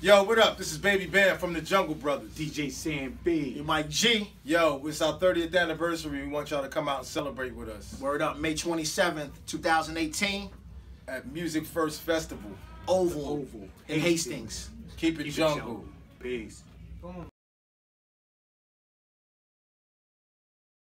Yo, what up? This is Baby Bam from the Jungle Brothers. DJ Sam B. You Mike G. Yo, it's our 30th anniversary. We want y'all to come out and celebrate with us Word up, May 27th, 2018. at Music First Festival. Oval, Oval. in Hastings. Keep it Keep it jungle. Peace.